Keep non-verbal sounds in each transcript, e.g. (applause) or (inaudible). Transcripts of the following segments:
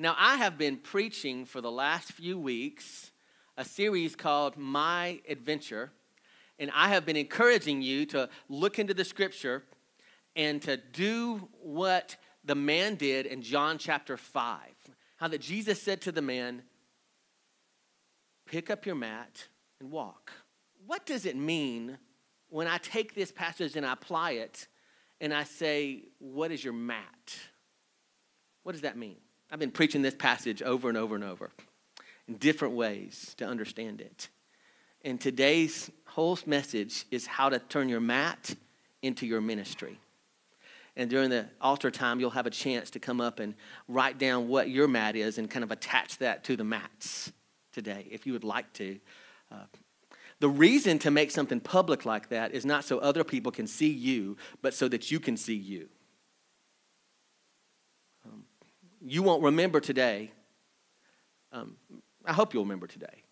Now, I have been preaching for the last few weeks a series called My Adventure, and I have been encouraging you to look into the scripture and to do what the man did in John chapter 5. How that Jesus said to the man, Pick up your mat and walk. What does it mean when I take this passage and I apply it and I say, What is your mat? What does that mean? I've been preaching this passage over and over and over in different ways to understand it. And today's whole message is how to turn your mat into your ministry. And during the altar time, you'll have a chance to come up and write down what your mat is and kind of attach that to the mats today, if you would like to. Uh, the reason to make something public like that is not so other people can see you, but so that you can see you. Um, you won't remember today. Um, I hope you'll remember today.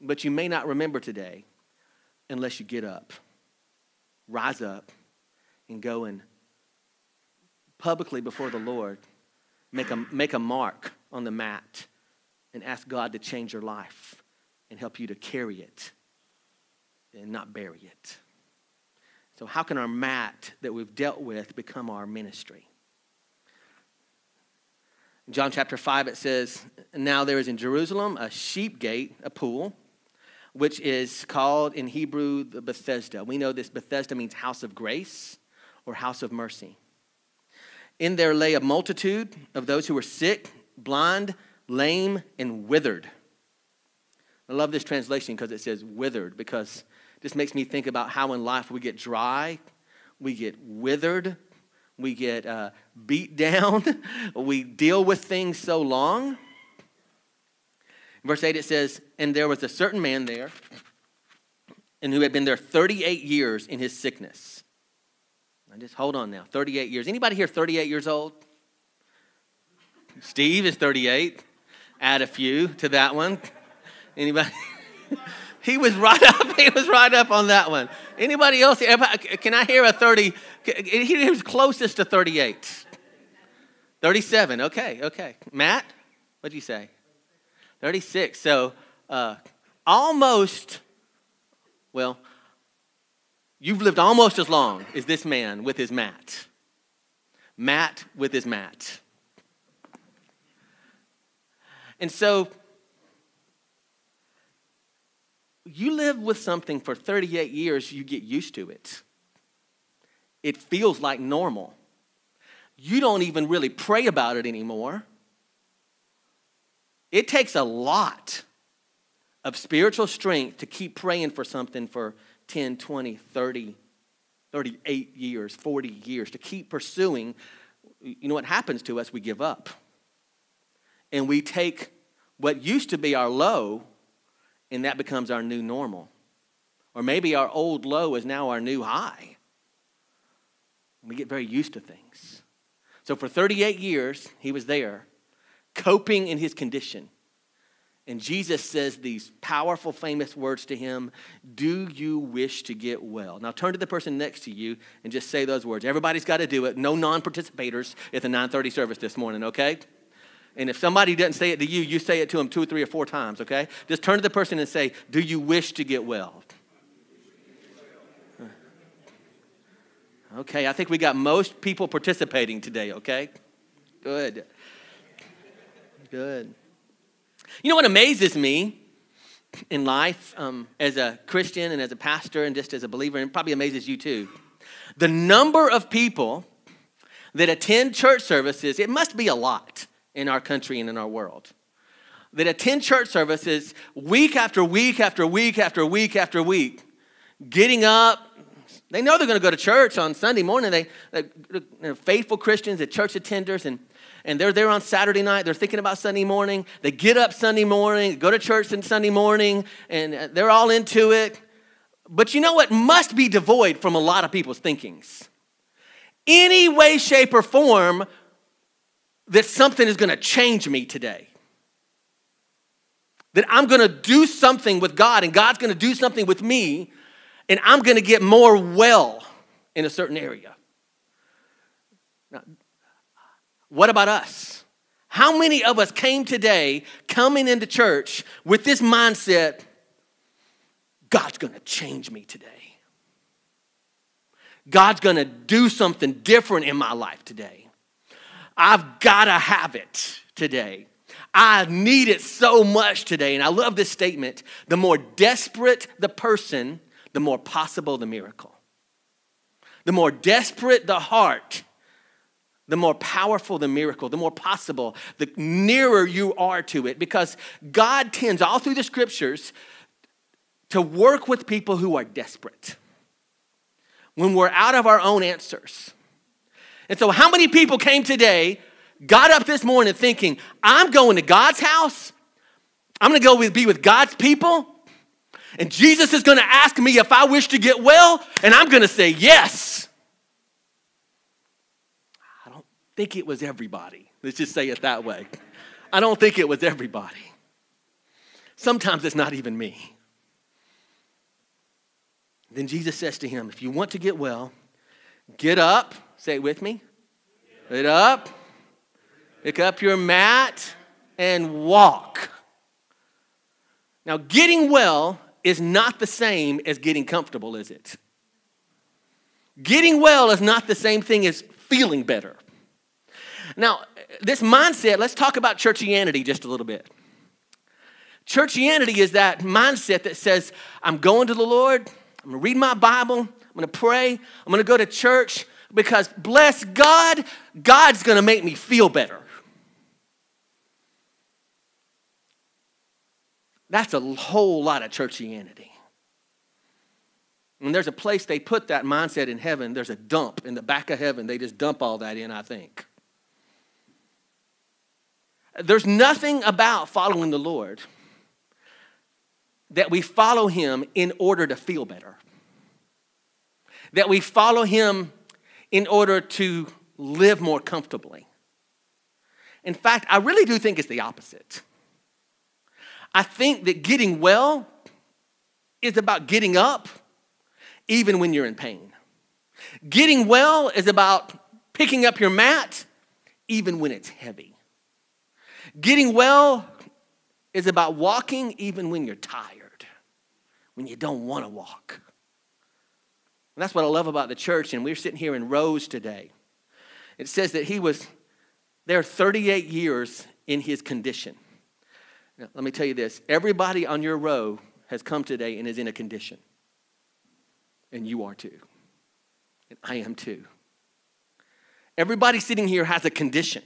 But you may not remember today unless you get up, rise up, and go and publicly before the Lord make a, make a mark on the mat and ask God to change your life and help you to carry it and not bury it. So, how can our mat that we've dealt with become our ministry? John chapter 5, it says, Now there is in Jerusalem a sheep gate, a pool, which is called in Hebrew the Bethesda. We know this Bethesda means house of grace or house of mercy. In there lay a multitude of those who were sick, blind, lame, and withered. I love this translation because it says withered, because this makes me think about how in life we get dry, we get withered, we get uh, beat down, (laughs) we deal with things so long. verse 8 it says, And there was a certain man there, and who had been there 38 years in his sickness. Now just hold on now. 38 years. Anybody here 38 years old? Steve is 38. Add a few to that one. Anybody? (laughs) he was right (laughs) up. He was right up on that one. Anybody else? Can I hear a 30? He was closest to 38. 37. Okay, okay. Matt, what'd you say? 36. So uh, almost, well, you've lived almost as long as this man with his mat. Matt with his mat. And so you live with something for 38 years, you get used to it. It feels like normal. You don't even really pray about it anymore. It takes a lot of spiritual strength to keep praying for something for 10, 20, 30, 38 years, 40 years, to keep pursuing. You know what happens to us? We give up. And we take what used to be our low and that becomes our new normal. Or maybe our old low is now our new high. We get very used to things. So for 38 years, he was there, coping in his condition. And Jesus says these powerful, famous words to him Do you wish to get well? Now turn to the person next to you and just say those words. Everybody's got to do it. No non participators at the 930 service this morning, okay? And if somebody doesn't say it to you, you say it to them two or three or four times, okay? Just turn to the person and say, Do you wish to get well? Okay, I think we got most people participating today, okay? Good. Good. You know what amazes me in life um, as a Christian and as a pastor and just as a believer, and probably amazes you too? The number of people that attend church services, it must be a lot in our country and in our world that attend church services week after week after week after week after week, getting up. They know they're going to go to church on Sunday morning. They, they're faithful Christians, they're church attenders, and, and they're there on Saturday night. They're thinking about Sunday morning. They get up Sunday morning, go to church on Sunday morning, and uh, they're all into it. But you know what must be devoid from a lot of people's thinkings? Any way, shape, or form that something is going to change me today. That I'm going to do something with God and God's going to do something with me and I'm going to get more well in a certain area. Now, what about us? How many of us came today coming into church with this mindset God's gonna change me today? God's gonna do something different in my life today. I've gotta have it today. I need it so much today. And I love this statement the more desperate the person, the more possible the miracle. The more desperate the heart, the more powerful the miracle, the more possible, the nearer you are to it. Because God tends, all through the scriptures, to work with people who are desperate when we're out of our own answers. And so, how many people came today, got up this morning thinking, I'm going to God's house, I'm gonna go with, be with God's people, and Jesus is gonna ask me if I wish to get well, and I'm gonna say yes. I don't think it was everybody. Let's just say it that way. I don't think it was everybody. Sometimes it's not even me. Then Jesus says to him, If you want to get well, get up. Say it with me. Get up. Pick up your mat and walk. Now, getting well is not the same as getting comfortable, is it? Getting well is not the same thing as feeling better. Now, this mindset, let's talk about churchianity just a little bit. Churchianity is that mindset that says, I'm going to the Lord, I'm gonna read my Bible, I'm gonna pray, I'm gonna go to church because bless God, God's gonna make me feel better. That's a whole lot of churchianity. And there's a place they put that mindset in heaven. There's a dump in the back of heaven. They just dump all that in, I think. There's nothing about following the Lord that we follow him in order to feel better, that we follow him in order to live more comfortably. In fact, I really do think it's the opposite. I think that getting well is about getting up even when you're in pain. Getting well is about picking up your mat even when it's heavy. Getting well is about walking even when you're tired, when you don't want to walk. And that's what I love about the church. And we're sitting here in rows today. It says that he was there 38 years in his condition. Now, let me tell you this everybody on your row has come today and is in a condition. And you are too. And I am too. Everybody sitting here has a condition.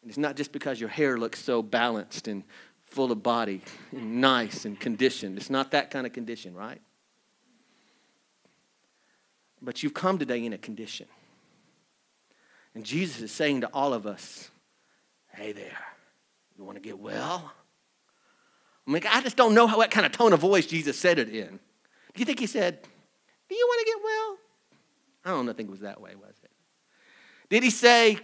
And it's not just because your hair looks so balanced and full of body and nice and conditioned. It's not that kind of condition, right? But you've come today in a condition. And Jesus is saying to all of us, hey there, you want to get well? I mean, I just don't know how, what kind of tone of voice Jesus said it in. Do you think he said, do you want to get well? I don't think it was that way, was it? Did he say,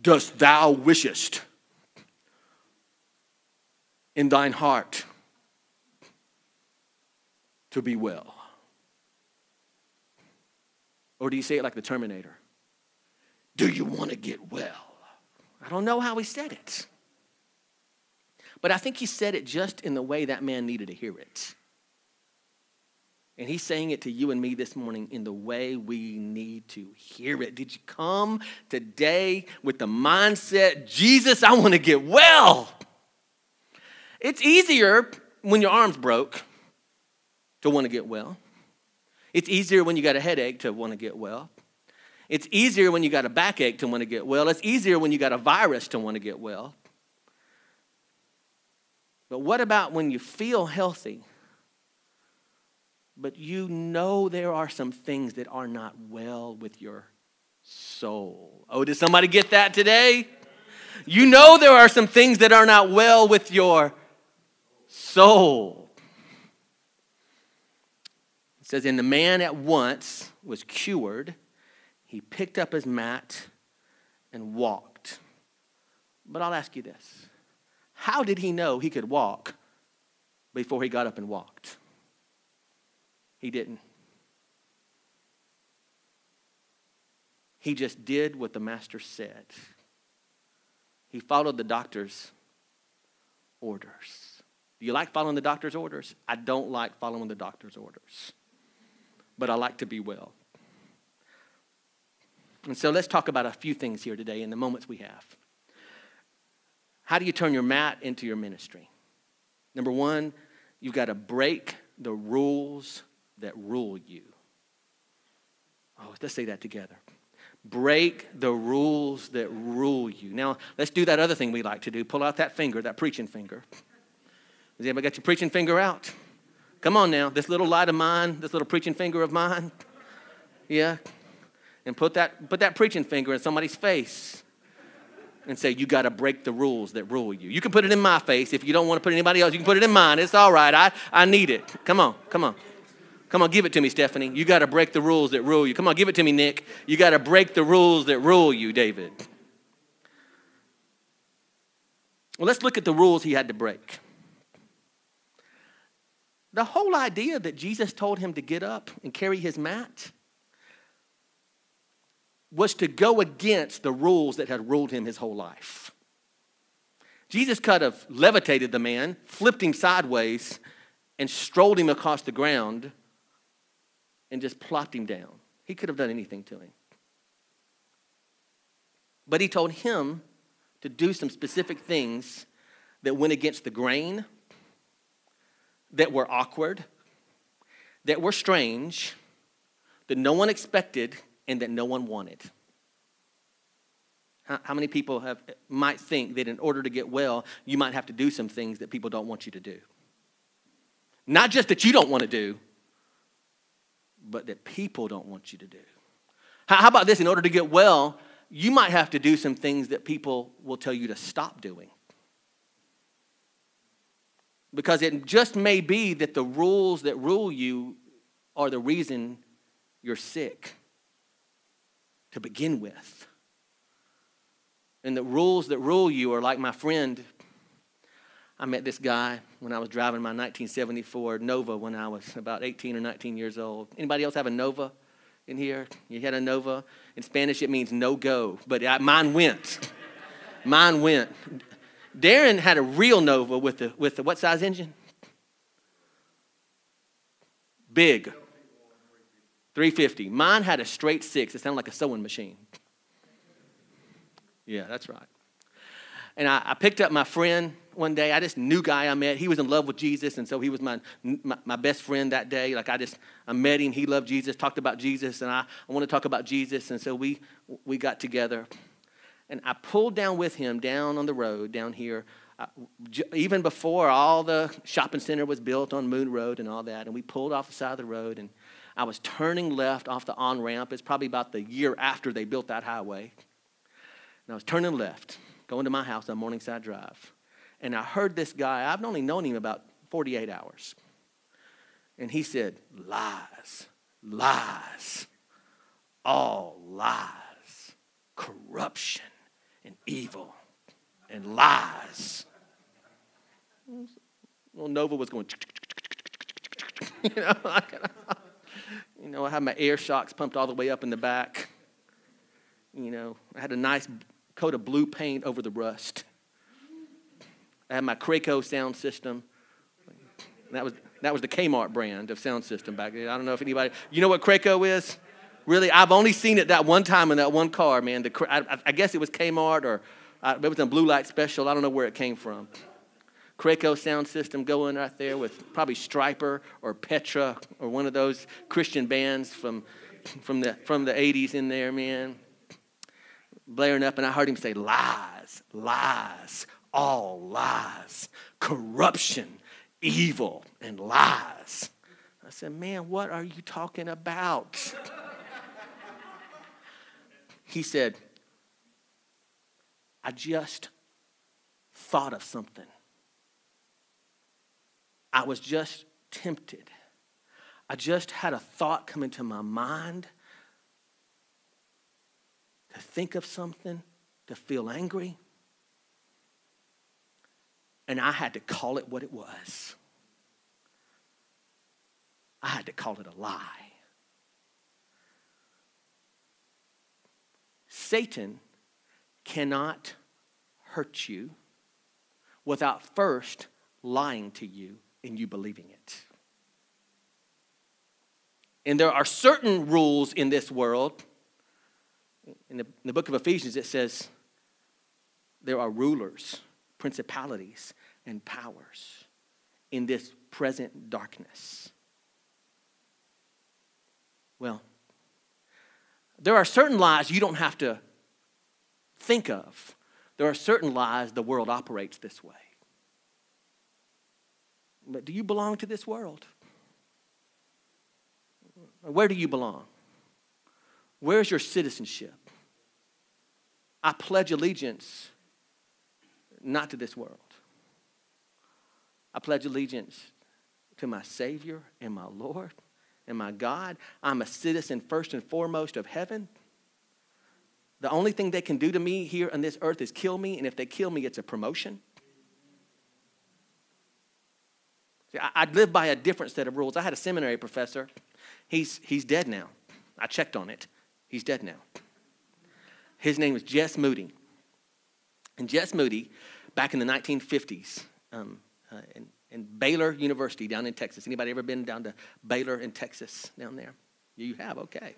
dost thou wishest in thine heart to be well? Or do you say it like the Terminator? Do you want to get well? I don't know how he said it. But I think he said it just in the way that man needed to hear it. And he's saying it to you and me this morning in the way we need to hear it. Did you come today with the mindset, Jesus, I want to get well? It's easier when your arm's broke to want to get well. It's easier when you got a headache to want to get well. It's easier when you got a backache to want to get well. It's easier when you got a virus to want to get well. But what about when you feel healthy? but you know there are some things that are not well with your soul. Oh, did somebody get that today? You know there are some things that are not well with your soul. It says, And the man at once was cured. He picked up his mat and walked. But I'll ask you this How did he know he could walk before he got up and walked? He didn't. He just did what the master said. He followed the doctor's orders. Do you like following the doctor's orders? I don't like following the doctor's orders, but I like to be well. And so let's talk about a few things here today in the moments we have. How do you turn your mat into your ministry? Number one, you've got to break the rules that rule you. Oh, let's say that together. Break the rules that rule you. Now, let's do that other thing we like to do. Pull out that finger, that preaching finger. Has anybody got your preaching finger out? Come on now, this little light of mine, this little preaching finger of mine. Yeah. And put that, put that preaching finger in somebody's face and say, You got to break the rules that rule you. You can put it in my face. If you don't want to put anybody else, you can put it in mine. It's all right. I, I need it. Come on, come on. Come on, give it to me, Stephanie. You got to break the rules that rule you. Come on, give it to me, Nick. You got to break the rules that rule you, David. Well, let's look at the rules he had to break. The whole idea that Jesus told him to get up and carry his mat was to go against the rules that had ruled him his whole life. Jesus could have levitated the man, flipped him sideways, and strolled him across the ground and just plopped him down. He could have done anything to him. But he told him to do some specific things that went against the grain, that were awkward, that were strange, that no one expected, and that no one wanted. How, how many people have, might think that in order to get well, you might have to do some things that people don't want you to do? Not just that you don't want to do, but that people don't want you to do. How, how about this? In order to get well, you might have to do some things that people will tell you to stop doing. Because it just may be that the rules that rule you are the reason you're sick to begin with. And the rules that rule you are like my friend. I met this guy when I was driving my 1974 Nova when I was about 18 or 19 years old. Anybody else have a Nova in here? You had a Nova? In Spanish, it means no go, but mine went. mine went. Darren had a real Nova with the, with the what size engine? Big. 350. Mine had a straight six. It sounded like a sewing machine. Yeah, that's right. And I, I, picked up my friend one day. I just new guy I met. He was in love with Jesus, and so he was my, my, my, best friend that day. Like I just I met him. He loved Jesus. Talked about Jesus, and I, I want to talk about Jesus. And so we we got together, and I pulled down with him down on the road down here. Uh, even before all the shopping center was built on Moon Road and all that, and we pulled off the side of the road, and I was turning left off the on ramp. It's probably about the year after they built that highway. And I was turning left, going to my house on Morningside Drive. And I heard this guy, I've only known him about 48 hours. And he said, Lies, lies, all lies, corruption and evil and lies. Well, Nova was going, (laughs) you know, you know, I had my air shocks pumped all the way up in the back. You know, I had a nice coat of blue paint over the rust. I had my Kraco sound system. That was, that was the Kmart brand of sound system back then. I don't know if anybody, you know what Kraco is? Really, I've only seen it that one time in that one car, man. The, I, I guess it was Kmart or it was a blue light special. I don't know where it came from. Kraco sound system going right there with probably Stryper or Petra or one of those Christian bands from, from, the, from the 80s in there, man. Blaring up, and I heard him say, Lies, lies, all lies, corruption, evil, and lies. I said, Man, what are you talking about? He said, I just thought of something. I was just tempted. I just had a thought come into my mind to think of something, to feel angry. And I had to call it what it was. I had to call it a lie. Satan cannot hurt you without first lying to you and you believing it. And there are certain rules in this world. In the, in the book of Ephesians, it says there are rulers, principalities, and powers in this present darkness. Well, there are certain lies you don't have to think of. There are certain lies the world operates this way. But do you belong to this world? Where do you belong? Where's your citizenship? I pledge allegiance not to this world. I pledge allegiance to my Savior and my Lord and my God. I'm a citizen first and foremost of heaven. The only thing they can do to me here on this earth is kill me, and if they kill me, it's a promotion. See, I, I live by a different set of rules. I had a seminary professor. He's, he's dead now. I checked on it. He's dead now. His name was Jess Moody. And Jess Moody, back in the 1950s, um, uh, in, in Baylor University down in Texas. Anybody ever been down to Baylor in Texas down there? You have, okay.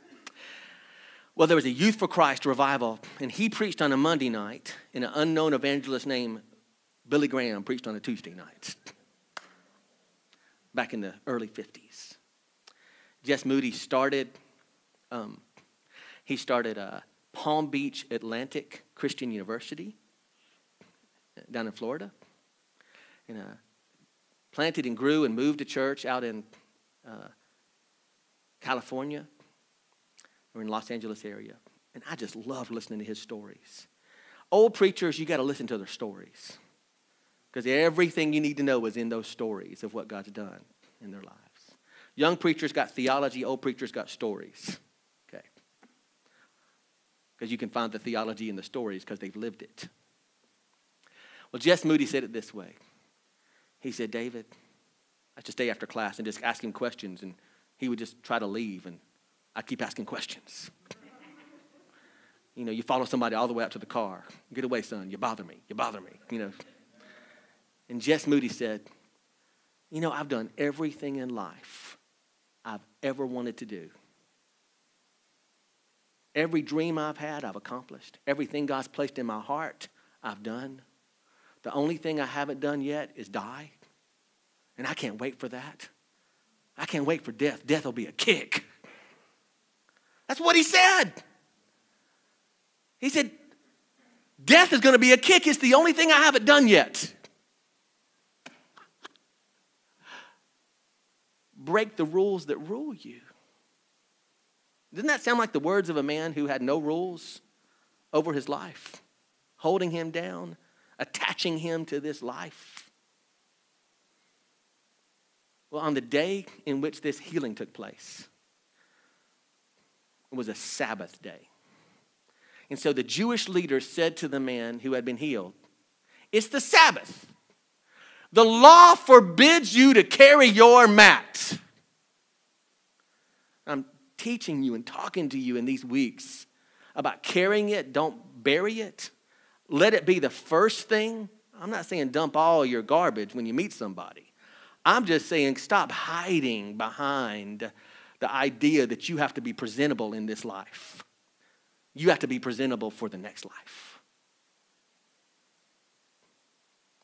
Well, there was a Youth for Christ revival, and he preached on a Monday night, and an unknown evangelist named Billy Graham preached on a Tuesday night back in the early 50s. Jess Moody started, um, he started uh, Palm Beach Atlantic Christian University down in Florida, and uh, planted and grew and moved a church out in uh, California or in Los Angeles area. And I just loved listening to his stories. Old preachers, you got to listen to their stories. Because everything you need to know is in those stories of what God's done in their lives. Young preachers got theology, old preachers got stories. Okay. Because you can find the theology in the stories because they've lived it. Well, Jess Moody said it this way. He said, David, I just stay after class and just ask him questions, and he would just try to leave, and I keep asking questions. you know, you follow somebody all the way out to the car. Get away, son. You bother me. You bother me. You know. And Jess Moody said, You know, I've done everything in life I've ever wanted to do. Every dream I've had, I've accomplished. Everything God's placed in my heart, I've done. The only thing I haven't done yet is die. And I can't wait for that. I can't wait for death. Death will be a kick. That's what he said. He said, Death is going to be a kick. It's the only thing I haven't done yet. Break the rules that rule you. Doesn't that sound like the words of a man who had no rules over his life, holding him down, attaching him to this life? Well, on the day in which this healing took place, it was a Sabbath day. And so the Jewish leaders said to the man who had been healed, It's the Sabbath. The law forbids you to carry your mat. I'm teaching you and talking to you in these weeks about carrying it, don't bury it. Let it be the first thing. I'm not saying dump all your garbage when you meet somebody. I'm just saying stop hiding behind the idea that you have to be presentable in this life. You have to be presentable for the next life.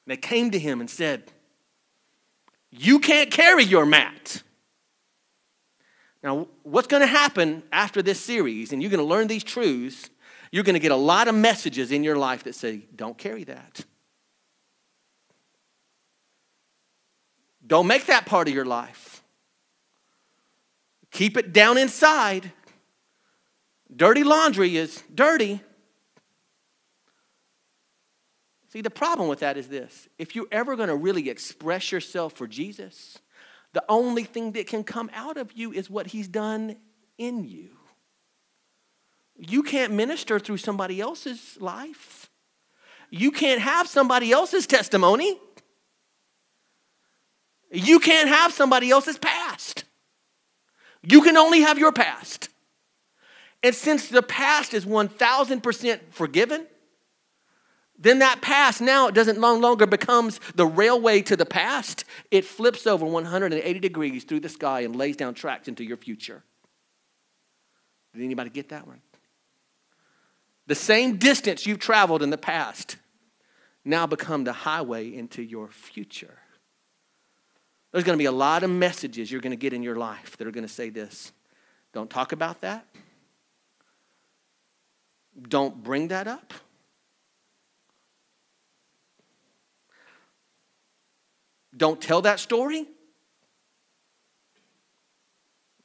They came to him and said, You can't carry your mat. Now, what's going to happen after this series, and you're going to learn these truths, you're going to get a lot of messages in your life that say, Don't carry that. Don't make that part of your life. Keep it down inside. Dirty laundry is dirty. See, the problem with that is this if you're ever going to really express yourself for Jesus, the only thing that can come out of you is what He's done in you. You can't minister through somebody else's life, you can't have somebody else's testimony, you can't have somebody else's past. You can only have your past. And since the past is 1000% forgiven, then that past now it doesn't no longer becomes the railway to the past. It flips over 180 degrees through the sky and lays down tracks into your future. Did anybody get that one? The same distance you've traveled in the past now become the highway into your future. There's going to be a lot of messages you're going to get in your life that are going to say this. Don't talk about that. Don't bring that up. Don't tell that story.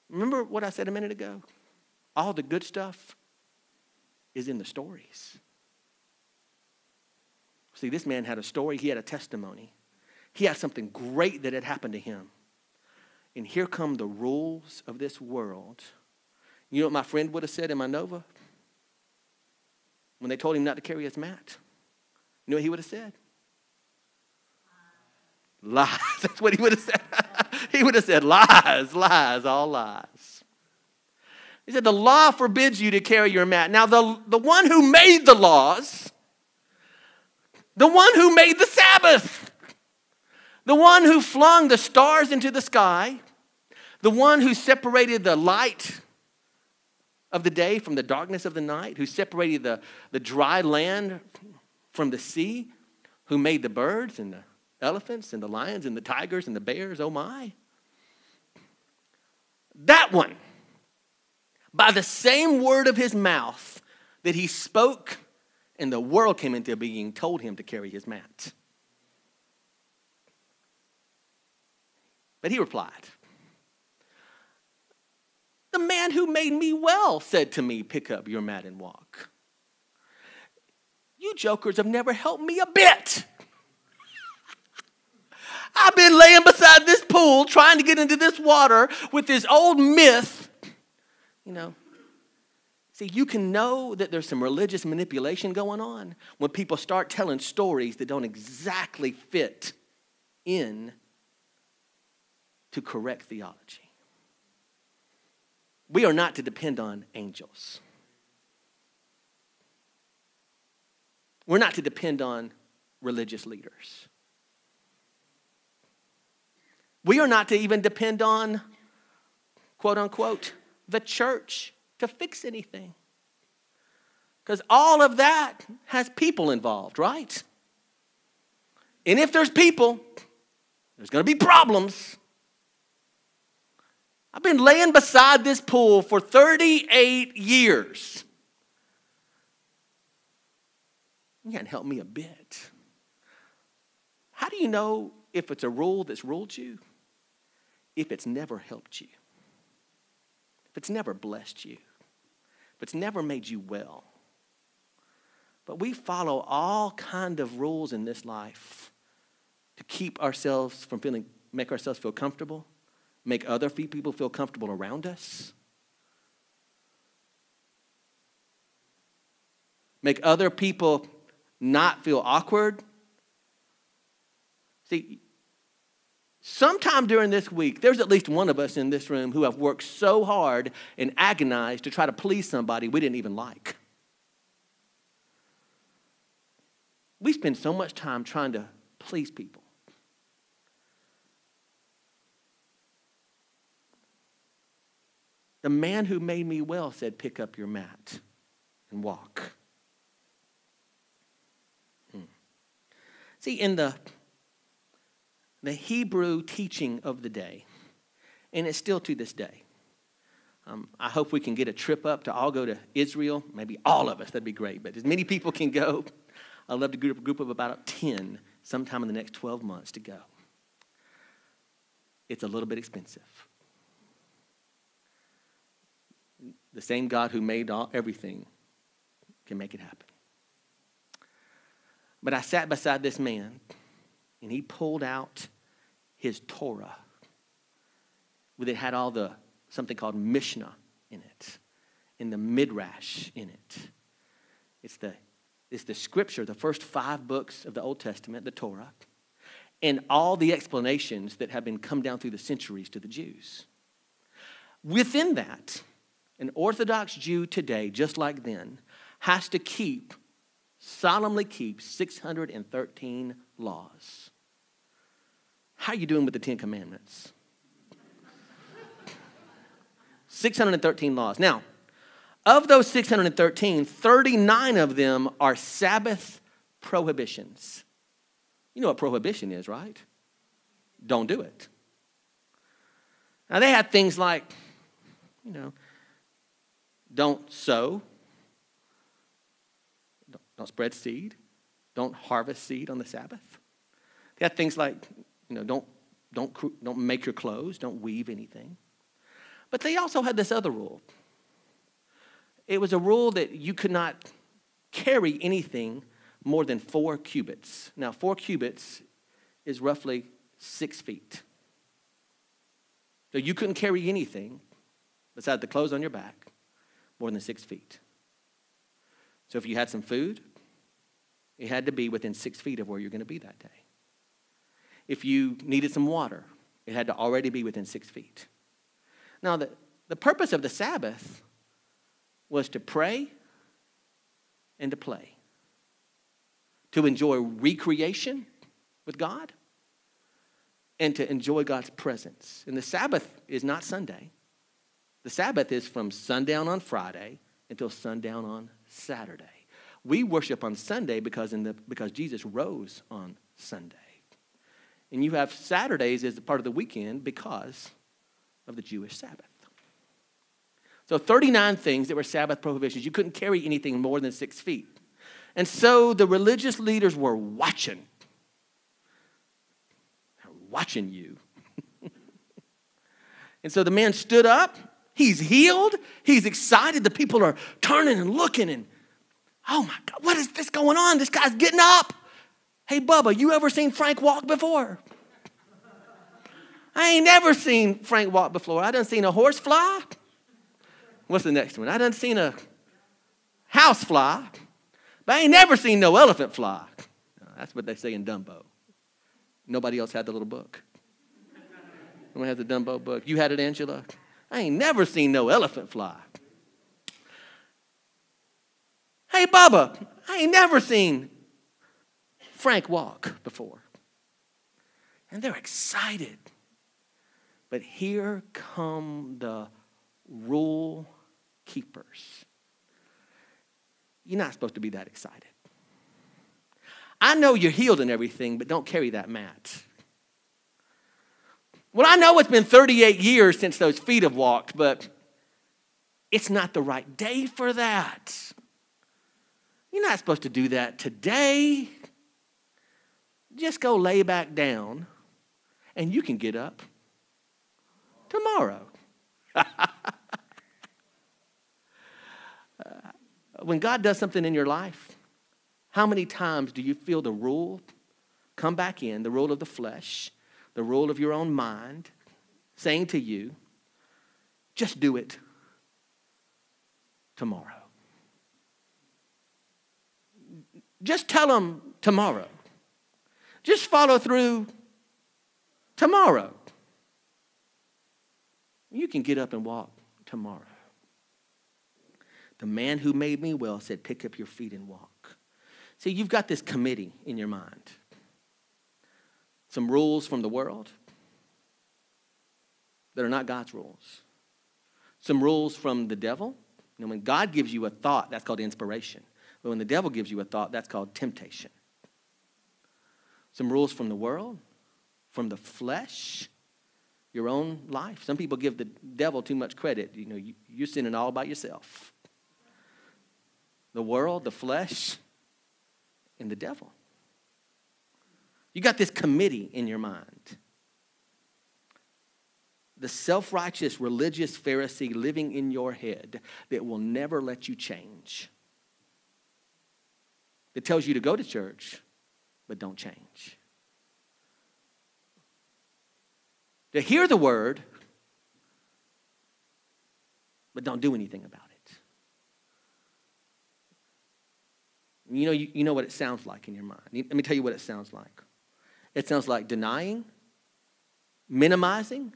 Remember what I said a minute ago? All the good stuff is in the stories. See, this man had a story, he had a testimony, he had something great that had happened to him. And here come the rules of this world. You know what my friend would have said in my Nova? When they told him not to carry his mat. You know what he would have said? Lies. (laughs) That's what he would have said. (laughs) he would have said, lies, lies, all lies. He said, the law forbids you to carry your mat. Now, the, the one who made the laws, the one who made the Sabbath, the one who flung the stars into the sky, the one who separated the light of the day from the darkness of the night, who separated the, the dry land from the sea, who made the birds and the elephants and the lions and the tigers and the bears, oh my. That one, by the same word of his mouth that he spoke and the world came into being, told him to carry his mat. But he replied, The man who made me well said to me, Pick up your mat and walk. You jokers have never helped me a bit. I've been laying beside this pool trying to get into this water with this old myth. You know, see, you can know that there's some religious manipulation going on when people start telling stories that don't exactly fit in to correct theology. We are not to depend on angels. We're not to depend on religious leaders. We are not to even depend on, quote unquote, the church to fix anything. Because all of that has people involved, right? And if there's people, there's going to be problems. I've been laying beside this pool for 38 years. You can't help me a bit. How do you know if it's a rule that's ruled you? if it's never helped you, it's never blessed you, it's never made you well. But we follow all kind of rules in this life to keep ourselves from feeling, make ourselves feel comfortable, make other people feel comfortable around us. Make other people not feel awkward. See, Sometime during this week, there's at least one of us in this room who have worked so hard and agonized to try to please somebody we didn't even like. We spend so much time trying to please people. The man who made me well said, Pick up your mat and walk. Hmm. See, in the the Hebrew teaching of the day, and it's still to this day. Um, I hope we can get a trip up to all go to Israel, maybe all of us, that'd be great, but as many people can go. I'd love to group a group of about 10 sometime in the next 12 months to go. It's a little bit expensive. The same God who made all, everything can make it happen. But I sat beside this man and he pulled out his Torah. It had all the something called Mishnah in it, in the Midrash in it. It's the, it's the scripture, the first five books of the Old Testament, the Torah, and all the explanations that have been come down through the centuries to the Jews. Within that an Orthodox Jew today, just like then, has to keep, solemnly keep 613 laws. How are you doing with the Ten Commandments? 613 laws. Now, of those 613, 39 of them are Sabbath prohibitions. You know what prohibition is, right? Don't do it. Now, they had things like, you know, don't sow, don't spread seed, don't harvest seed on the Sabbath. They had things like, you know, don't, don't, don't make your clothes, don't weave anything. But they also had this other rule. It was a rule that you could not carry anything more than four cubits. Now, four cubits is roughly six feet. So you couldn't carry anything besides the clothes on your back more than six feet. So if you had some food, it had to be within six feet of where you're going to be that day. If you needed some water, it had to already be within six feet. Now, the, the purpose of the Sabbath was to pray and to play, to enjoy recreation with God, and to enjoy God's presence. And the Sabbath is not Sunday, the Sabbath is from sundown on Friday until sundown on Saturday. We worship on Sunday because, in the, because Jesus rose on Sunday. And you have Saturdays as a part of the weekend because of the Jewish Sabbath. So 39 things that were Sabbath prohibitions. You couldn't carry anything more than six feet. And so the religious leaders were watching. They're watching you. (laughs) and so the man stood up. He's healed. He's excited. The people are turning and looking and, oh my God, what is this going on? This guy's getting up. Hey, Bubba, you ever seen Frank walk before? I ain't never seen Frank walk before. I done seen a horse fly. What's the next one? I done seen a house fly, but I ain't never seen no elephant fly. That's what they say in Dumbo. Nobody else had the little book. No one has the Dumbo book. You had it, Angela? I ain't never seen no elephant fly. Hey, Bubba, I ain't never seen Frank walk before. And they're excited. But here come the rule keepers. You're not supposed to be that excited. I know you're healed and everything, but don't carry that mat. Well, I know it's been 38 years since those feet have walked, but it's not the right day for that. You're not supposed to do that today. Just go lay back down and you can get up tomorrow. (laughs) when God does something in your life, how many times do you feel the rule come back in, the rule of the flesh, the rule of your own mind, saying to you, just do it tomorrow? Just tell them tomorrow. Just follow through tomorrow. You can get up and walk tomorrow. The man who made me well said, Pick up your feet and walk. See, you've got this committee in your mind. Some rules from the world that are not God's rules. Some rules from the devil. You know, when God gives you a thought, that's called inspiration. But when the devil gives you a thought, that's called temptation. Some rules from the world, from the flesh, your own life. Some people give the devil too much credit. You know, you, you're sinning all by yourself. The world, the flesh, and the devil. You got this committee in your mind. The self righteous religious Pharisee living in your head that will never let you change. That tells you to go to church, but don't change. to hear the word, but don't do anything about it. You know, you, you know what it sounds like in your mind. Let me tell you what it sounds like. It sounds like denying, minimizing,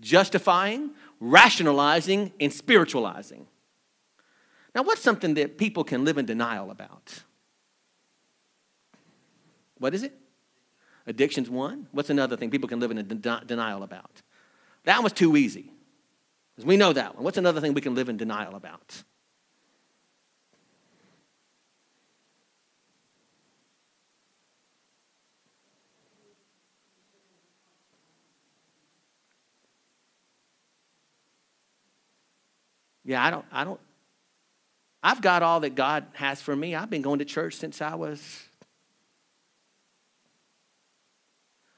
justifying, rationalizing, and spiritualizing. Now, what's something that people can live in denial about? What is it? Addiction's one. What's another thing people can live in de- denial about? That was too easy. Because we know that one. What's another thing we can live in denial about? Yeah, I don't, I don't, I've got all that God has for me. I've been going to church since I was,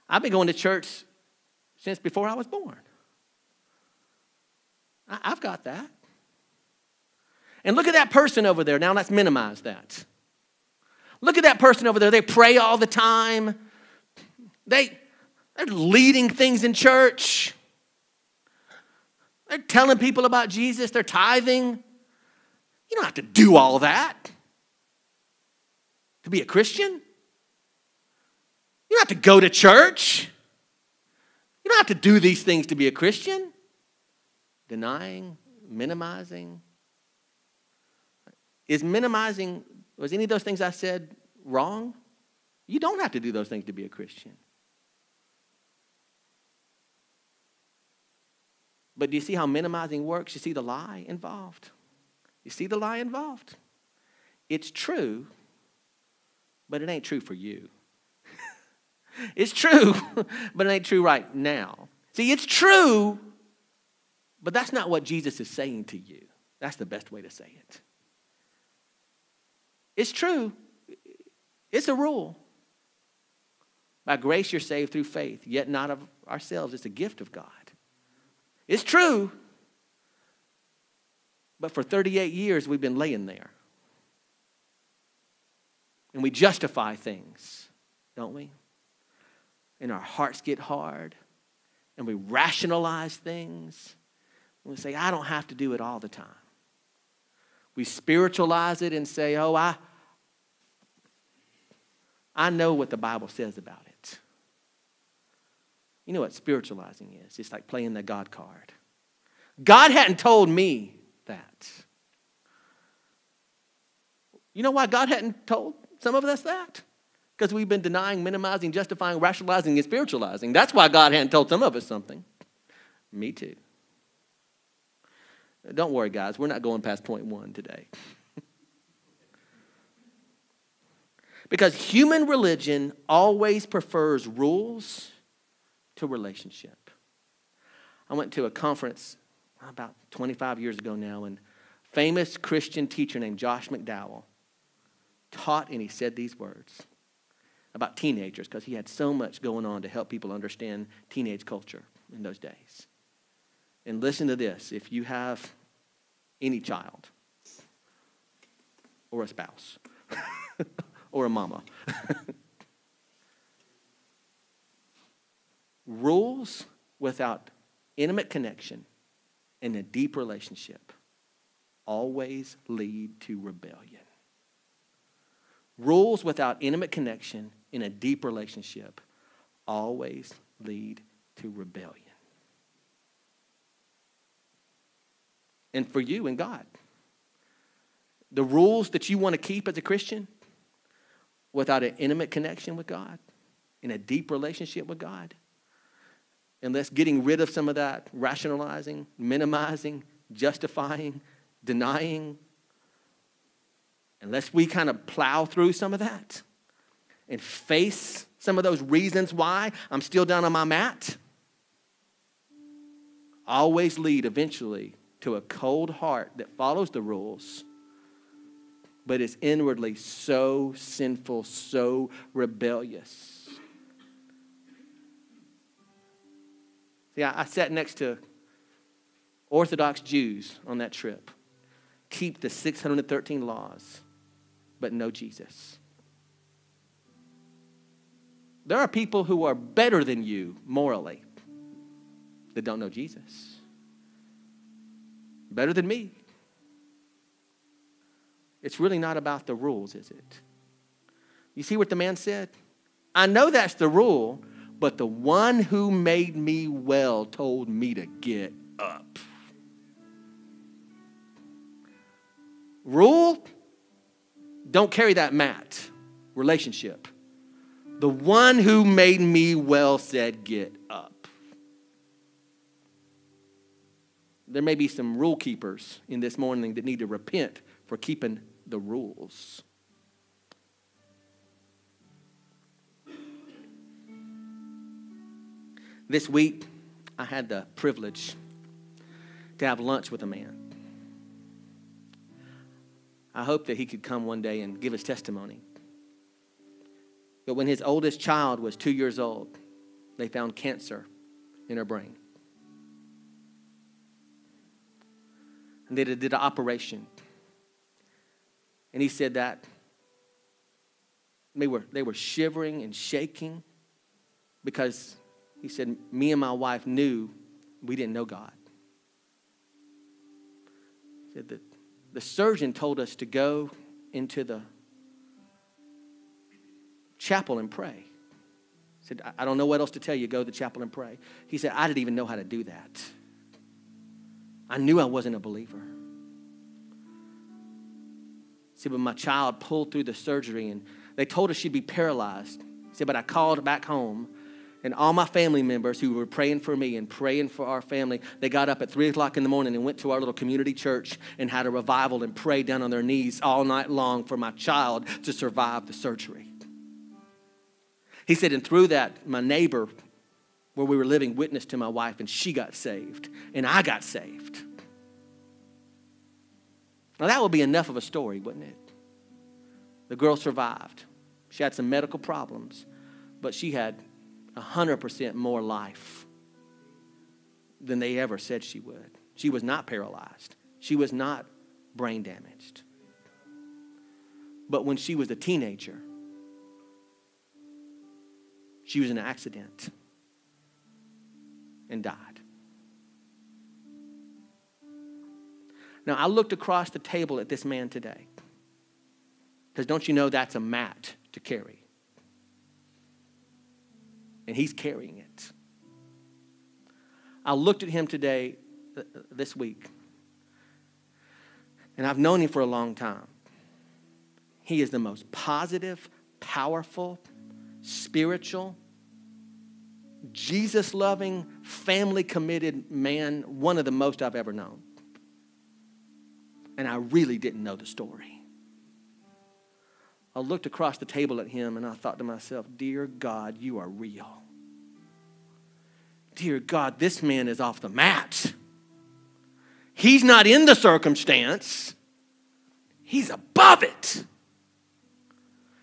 I've been going to church since before I was born. I've got that. And look at that person over there. Now let's minimize that. Look at that person over there. They pray all the time. They, they're leading things in church. They're telling people about Jesus, they're tithing. You don't have to do all that to be a Christian. You don't have to go to church. You don't have to do these things to be a Christian. Denying, minimizing. Is minimizing, was any of those things I said wrong? You don't have to do those things to be a Christian. But do you see how minimizing works? You see the lie involved. You see the lie involved. It's true, but it ain't true for you. It's true, (laughs) but it ain't true right now. See, it's true, but that's not what Jesus is saying to you. That's the best way to say it. It's true. It's a rule. By grace you're saved through faith, yet not of ourselves. It's a gift of God. It's true. But for 38 years, we've been laying there. And we justify things, don't we? And our hearts get hard. And we rationalize things. And we say, I don't have to do it all the time. We spiritualize it and say, oh, I, I know what the Bible says about it. You know what spiritualizing is? It's like playing the God card. God hadn't told me that. You know why God hadn't told some of us that? Because we've been denying, minimizing, justifying, rationalizing, and spiritualizing. That's why God hadn't told some of us something. Me too. Don't worry, guys, we're not going past point one today. (laughs) because human religion always prefers rules to relationship. I went to a conference uh, about 25 years ago now, and famous Christian teacher named Josh McDowell taught and he said these words about teenagers because he had so much going on to help people understand teenage culture in those days. And listen to this if you have any child or a spouse (laughs) or a mama (laughs) Rules without intimate connection and a deep relationship always lead to rebellion. Rules without intimate connection in a deep relationship always lead to rebellion. And for you and God, the rules that you want to keep as a Christian without an intimate connection with God, in a deep relationship with God, unless getting rid of some of that rationalizing, minimizing, justifying, denying, unless we kind of plow through some of that and face some of those reasons why I'm still down on my mat, always lead eventually to a cold heart that follows the rules, but is inwardly so sinful, so rebellious See, I, I sat next to Orthodox Jews on that trip. Keep the 613 laws, but no Jesus. There are people who are better than you morally that don't know Jesus. Better than me. It's really not about the rules, is it? You see what the man said? I know that's the rule, but the one who made me well told me to get up. Rule don't carry that mat. Relationship. The one who made me well said, Get up. There may be some rule keepers in this morning that need to repent for keeping the rules. This week, I had the privilege to have lunch with a man. I hope that he could come one day and give his testimony. But when his oldest child was two years old, they found cancer in her brain. And they did an operation. And he said that they were, they were shivering and shaking because he said, Me and my wife knew we didn't know God. He said that the surgeon told us to go into the chapel and pray. He said, I don't know what else to tell you. Go to the chapel and pray. He said, I didn't even know how to do that. I knew I wasn't a believer. See, but my child pulled through the surgery and they told us she'd be paralyzed. He said, but I called back home and all my family members who were praying for me and praying for our family, they got up at 3 o'clock in the morning and went to our little community church and had a revival and prayed down on their knees all night long for my child to survive the surgery. He said, and through that, my neighbor where we were living witnessed to my wife, and she got saved, and I got saved. Now, that would be enough of a story, wouldn't it? The girl survived. She had some medical problems, but she had 100% more life than they ever said she would. She was not paralyzed, she was not brain damaged. But when she was a teenager, she was in an accident and died. Now, I looked across the table at this man today. Because don't you know that's a mat to carry? and he's carrying it. I looked at him today, uh, this week, and I've known him for a long time. He is the most positive, powerful, spiritual, Jesus loving, family committed man, one of the most I've ever known. And I really didn't know the story. I looked across the table at him and I thought to myself, Dear God, you are real. Dear God, this man is off the mat. He's not in the circumstance, he's above it.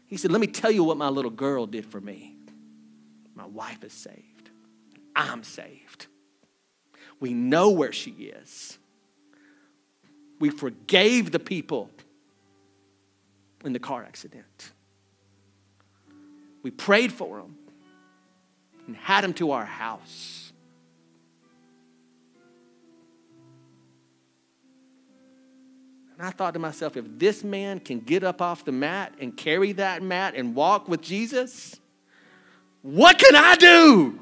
He said, Let me tell you what my little girl did for me. My wife is saved, I'm saved. We know where she is. We forgave the people in the car accident. We prayed for them and had them to our house. And I thought to myself, if this man can get up off the mat and carry that mat and walk with Jesus, what can I do?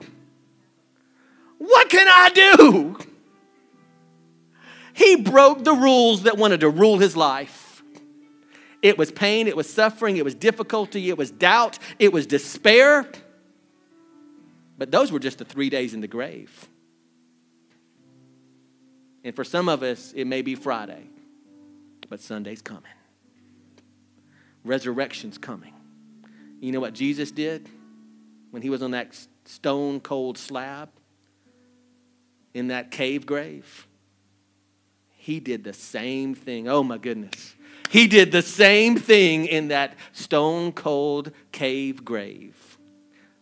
What can I do? He broke the rules that wanted to rule his life. It was pain, it was suffering, it was difficulty, it was doubt, it was despair. But those were just the three days in the grave. And for some of us, it may be Friday, but Sunday's coming. Resurrection's coming. You know what Jesus did when he was on that stone cold slab in that cave grave? He did the same thing. Oh my goodness. He did the same thing in that stone cold cave grave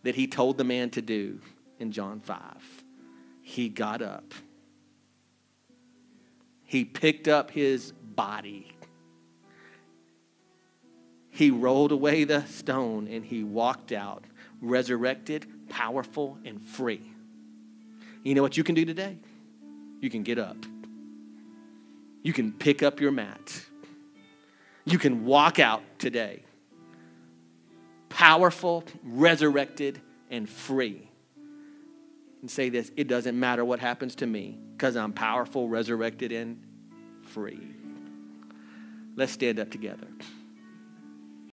that he told the man to do in John 5. He got up, he picked up his body, he rolled away the stone, and he walked out, resurrected, powerful, and free. You know what you can do today? You can get up. You can pick up your mat you can walk out today powerful, resurrected, and free and say this it doesn't matter what happens to me because I'm powerful, resurrected, and free. Let's stand up together.